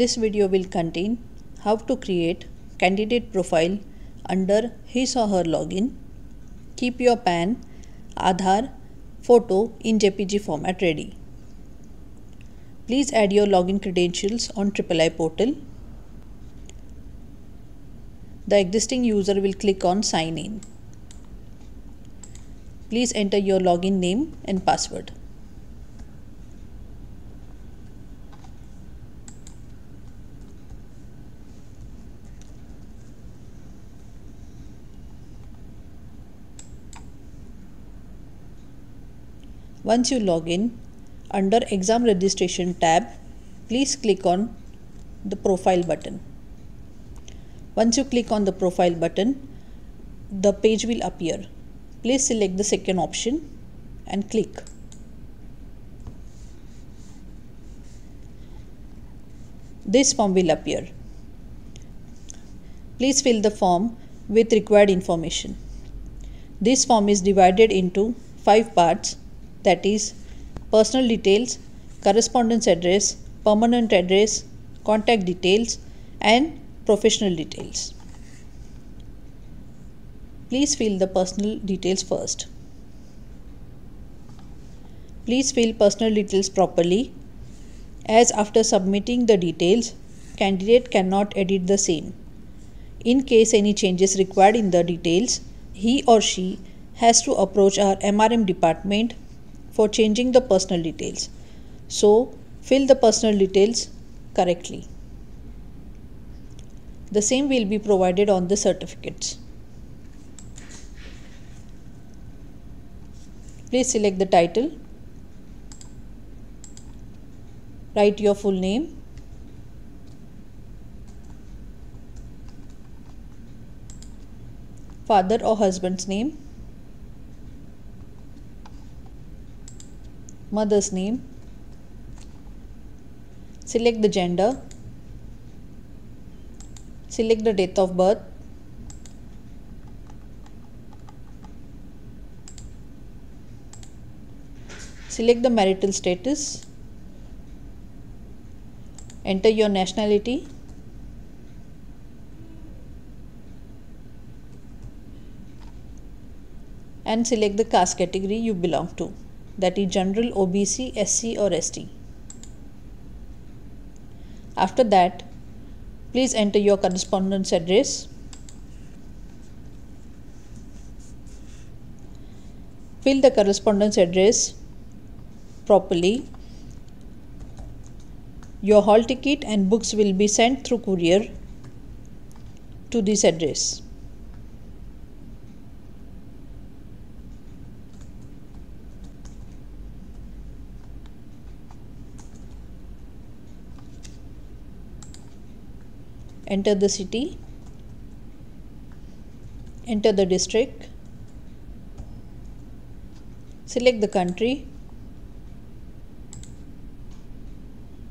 This video will contain how to create candidate profile under his or her login. Keep your PAN, Aadhaar, photo in JPG format ready. Please add your login credentials on III portal. The existing user will click on sign in. Please enter your login name and password. Once you log in, under exam registration tab, please click on the profile button. Once you click on the profile button, the page will appear. Please select the second option and click. This form will appear. Please fill the form with required information. This form is divided into five parts that is personal details, correspondence address, permanent address, contact details and professional details. Please fill the personal details first. Please fill personal details properly as after submitting the details, candidate cannot edit the same. In case any changes required in the details, he or she has to approach our MRM department for changing the personal details. So, fill the personal details correctly. The same will be provided on the certificates. Please select the title. Write your full name. Father or husband's name. Mother's name, select the gender, select the date of birth, select the marital status, enter your nationality, and select the caste category you belong to that is general OBC, SC or ST. After that, please enter your correspondence address. Fill the correspondence address properly. Your hall ticket and books will be sent through courier to this address. Enter the city. Enter the district. Select the country.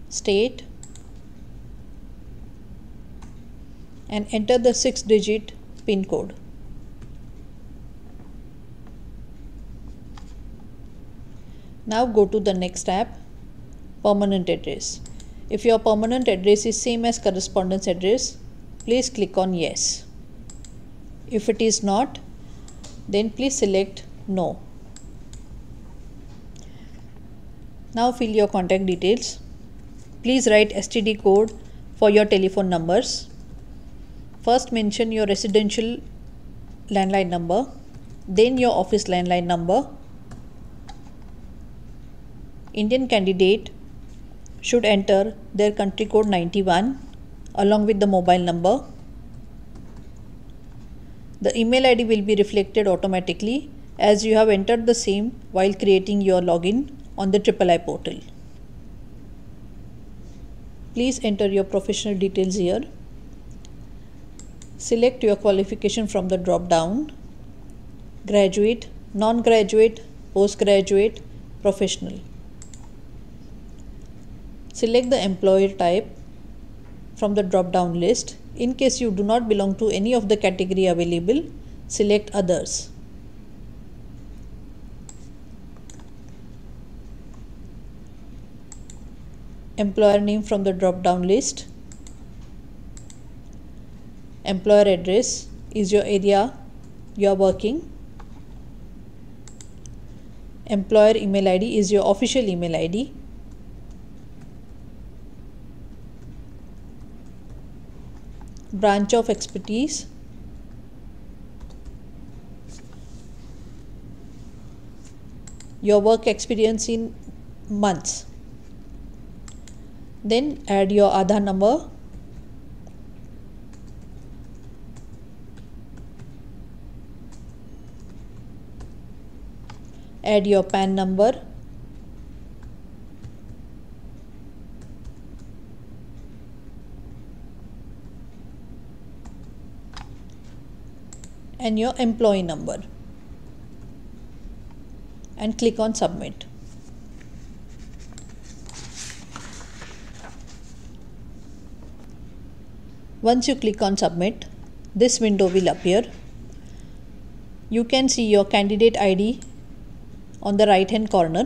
State. And enter the 6 digit pin code. Now go to the next tab. Permanent address if your permanent address is same as correspondence address, please click on yes. If it is not, then please select no. Now fill your contact details. Please write STD code for your telephone numbers. First mention your residential landline number, then your office landline number. Indian candidate should enter their country code 91 along with the mobile number. The email ID will be reflected automatically as you have entered the same while creating your login on the III portal. Please enter your professional details here. Select your qualification from the drop down. Graduate, non-graduate, postgraduate, professional. Select the employer type from the drop down list. In case you do not belong to any of the category available, select others. Employer name from the drop down list. employer address is your area you are working employer email id is your official email id branch of expertise. Your work experience in months. Then add your Aadhaar number. Add your PAN number and your employee number and click on submit. Once you click on submit, this window will appear. You can see your candidate ID on the right hand corner.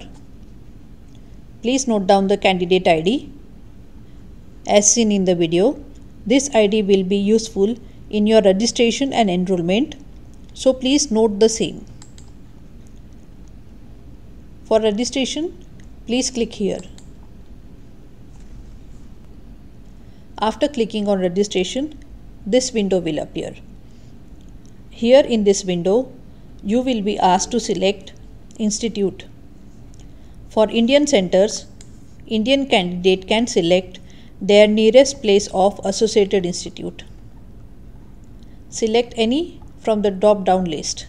Please note down the candidate ID. As seen in the video, this ID will be useful in your registration and enrollment. So please note the same. For registration, please click here. After clicking on registration, this window will appear. Here in this window, you will be asked to select Institute. For Indian centers, Indian candidate can select their nearest place of associated institute. Select any from the drop down list.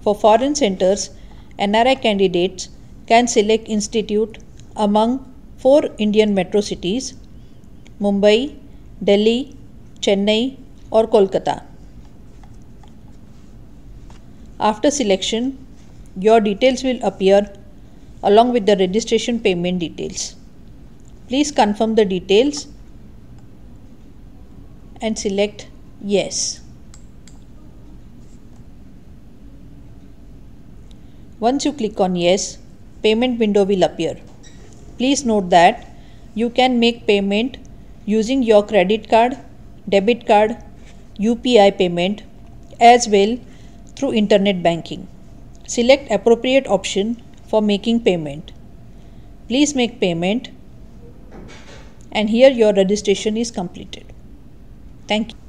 For foreign centers, NRI candidates can select institute among four Indian metro cities Mumbai, Delhi, Chennai, or Kolkata. After selection, your details will appear along with the registration payment details. Please confirm the details and select Yes. Once you click on Yes, payment window will appear. Please note that you can make payment using your credit card, debit card, UPI payment as well through internet banking. Select appropriate option for making payment. Please make payment and here your registration is completed. Thank you.